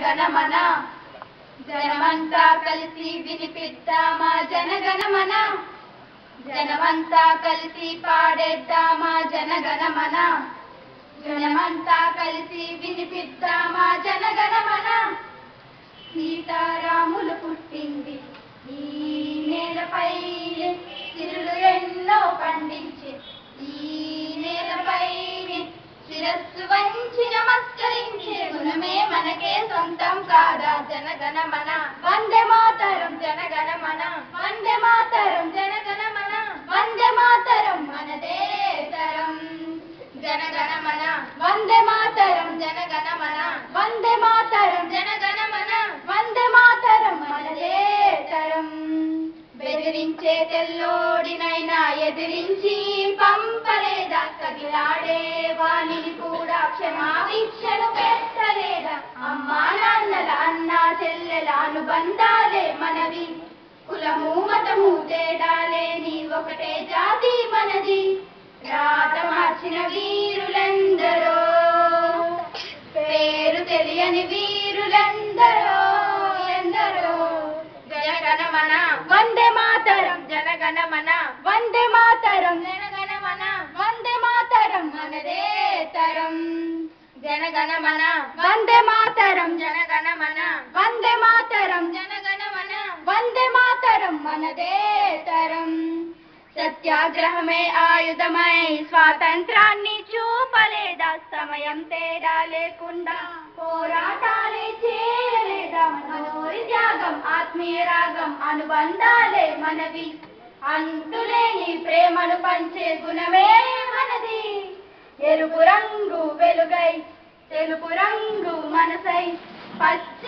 జనగణమన. జనమంతా కలిసి వినిపిద్దామా జనగణమన. జనమంతా కలిసి పాడేద్దామా జనగణమన. జనమంతా కలిసి వినిపిద్దామా జనగణమన. సీతారాములు పుట్టింది ఈ నేలపై. సిరులు ఎన్నో పండించి ఈ నేలపై శిరస్సు వంచి నమస్కరి గుణమే మనకే సొంతం కాదా? జనగణమన. వందే మాతరం జనగణమన. వందే మాతరం జనగణమన. వందే మాతరం మనదే తరం. జనగణమన. వందే మాతరం జనగణమన. వందే మాతరం జనగణమన. వందే మాతరం మనదే తరం. బెదిరించే తెల్లోడినైనా ఎదిరించి పంపలేదా? కదిలాడే వాణిని కూడా క్షమా అనుబంధాలే మనవి. కులము మతము తేడాలేని ఒకటే జాతి మనది. రాత మార్చిన వీరులందరో. పేరు తెలియని వీరులెందరో ఎందరో జనగణమన వందే మాతరం జనగణమన వందే మాతరం జనగణమన వందే మాతరం మనదే తరం జనగణమన. వందే మాతరం. జనగణమన. వందే మాతరం. జనగణమన. వందే మాతరం. మనదే తరం. సత్యాగ్రహమే ఆయుధమై స్వాతంత్రాన్ని చూపలేదా? సమయం తేడా లేకుండా పోరాటాలే చేయలేదా? మనోరి త్యాగం ఆత్మీయ రాగం అనుబంధాలే మనవి. అంతులేని ప్రేమను పంచే గుణమే మనది. ఎరుపు రంగు వెలుగై తెలుపు రంగు మనసై పచ్చ